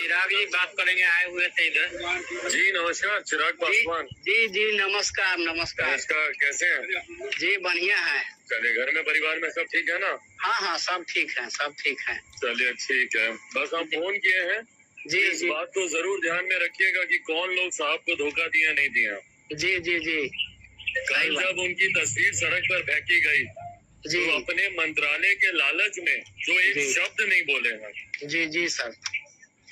चिराग जी बात करेंगे आए हुए थे इधर। जी नमस्कार चिराग पासवान। जी जी नमस्कार नमस्कार। नमस्कार कैसे हैं? जी बढ़िया है। चलिए घर में परिवार में सब ठीक है ना? हाँ हाँ सब ठीक है सब ठीक है। चलिए ठीक है। बस हम फ़ोन किए हैं? जी इस जी। बात को ज़रूर ध्यान में रखिएगा कि कौन लोग साहब को धोखा दिया नहीं दिया। जी जी जी। कल जब उनकी तस्वीर सड़क पर फेंकी गई जी। तो अपने मंत्रालय के लालच में जो एक शब्द नहीं बोले हैं। जी जी सर।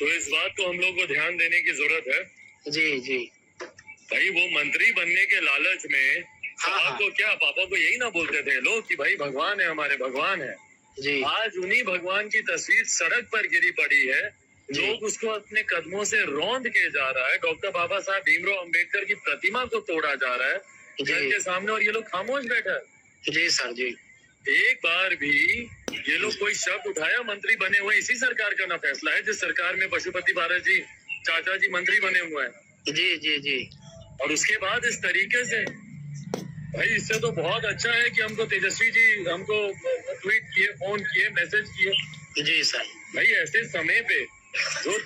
तो इस बात को हम लोग को ध्यान देने की ज़रूरत है। जी जी। भाई वो मंत्री बनने के लालच में हाँ, हाँ। को क्या पापा को यही ना बोलते थे लोग कि भाई भगवान है हमारे भगवान है। जी। आज उन्हीं भगवान की तस्वीर सड़क पर गिरी पड़ी है। लोग उसको अपने कदमों से रौंद के जा रहा है। डॉक्टर बाबा साहब भीमराव अंबेडकर की प्रतिमा को तोड़ा जा रहा है। घर के सामने और ये लोग खामोश बैठा है। जी सर जी। एक बार भी ये लोग कोई शब्द उठाया? मंत्री बने हुए इसी सरकार का ना फैसला है जिस सरकार में पशुपति भारत जी चाचा जी मंत्री बने हुए हैं। जी जी जी। और उसके बाद इस तरीके से भाई इससे तो बहुत अच्छा है कि हमको तेजस्वी जी हमको ट्वीट किए फ़ोन किए मैसेज किए। जी सर। भाई ऐसे समय पे जो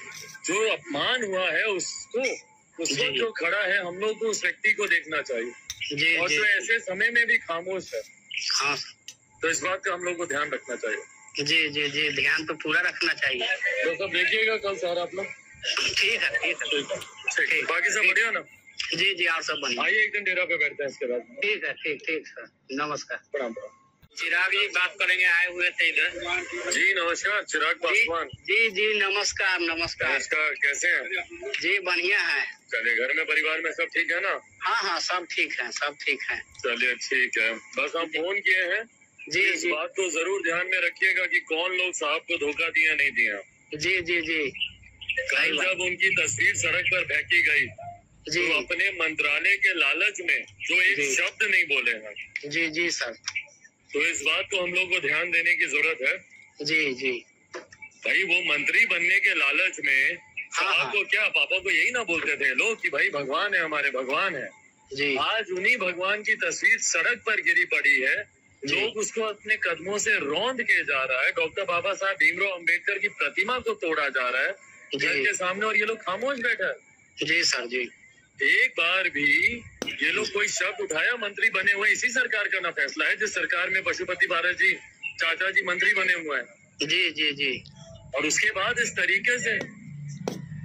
जो अपमान हुआ है उसको उस। वक्त जो खड़ा है हम लोग को उस व्यक्ति को देखना चाहिए। जी और जी जो। ऐसे समय में भी खामोश है। हाँ तो इस बात का हम लोग को ध्यान रखना चाहिए। जी जी जी ध्यान तो पूरा रखना चाहिए। तो सब देखिएगा कल सर आप लोग। ठीक है ठीक है। बाकी सब बढ़िया ना? जी जी आप सब बढ़िया। आइए एक दिन डेरा पे बैठते हैं इसके बाद। ठीक है ठीक ठीक सर। नमस्कार। प्रणाम चिराग जी बात करेंगे आए हुए थे इधर। जी नमस्कार चिराग पासवान। जी जी नमस्कार नमस्कार। नमस्कार कैसे हैं? जी बढ़िया है। चलिए घर में परिवार में सब ठीक है ना? हाँ हाँ सब ठीक है सब ठीक है। चलिए ठीक है। बस हम फ़ोन किए हैं। जी इस जी। बात को ज़रूर ध्यान में रखिएगा कि कौन लोग साहब को धोखा दिया नहीं दिया। जी जी जी। कल जब उनकी तस्वीर सड़क पर फेंकी गई जी। तो अपने मंत्रालय के लालच में जो एक शब्द नहीं बोले हैं। जी जी सर। तो इस बात को हम लोग को ध्यान देने की ज़रूरत है। जी जी। भाई वो मंत्री बनने के लालच में हाँ, हाँ। को क्या पापा को यही ना बोलते थे? लोग कि भाई भगवान है हमारे भगवान है। जी। आज उन्हीं भगवान की तस्वीर सड़क पर गिरी पड़ी है। लोग उसको अपने कदमों से रौंद के जा रहा है डॉक्टर बाबा साहब भीमराव अंबेडकर की प्रतिमा को तोड़ा जा रहा है घर के सामने और ये लोग खामोश बैठा है। जी सर जी। एक बार भी ये लोग कोई शब्द उठाया मंत्री बने हुए इसी सरकार का ना फैसला है जिस सरकार में पशुपति भारत जी चाचा जी मंत्री बने हुए हैं। जी जी जी। और उसके बाद इस तरीके से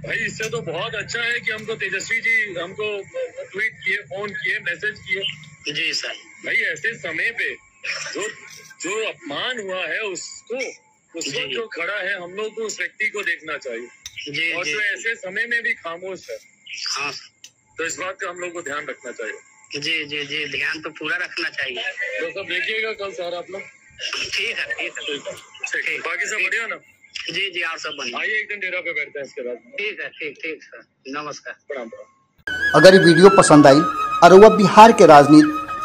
भाई इससे तो बहुत अच्छा है कि हमको तेजस्वी जी हमको ट्वीट किए फ़ोन किए मैसेज किए। जी सर। भाई ऐसे समय पे जो जो अपमान हुआ है उसको उस जी। वक्त जो खड़ा है हम लोग को उस व्यक्ति को देखना चाहिए। जी और जी ऐसे समय में भी खामोश है हाँ। तो इस बात का हम लोग को ध्यान रखना चाहिए। जी जी जी ध्यान तो पूरा रखना चाहिए। तो सब देखिएगा कल सर आप लोग। ठीक है ठीक है। बाकी सब बढ़िया ना? जी जी आप सब बढ़िया। आइए एक दिन डेरा पे बैठते हैं इसके बाद। ठीक है ठीक ठीक सर। नमस्कार। प्रणाम प्रणाम। अगर ये वीडियो पसंद आई और वह बिहार के राजनीति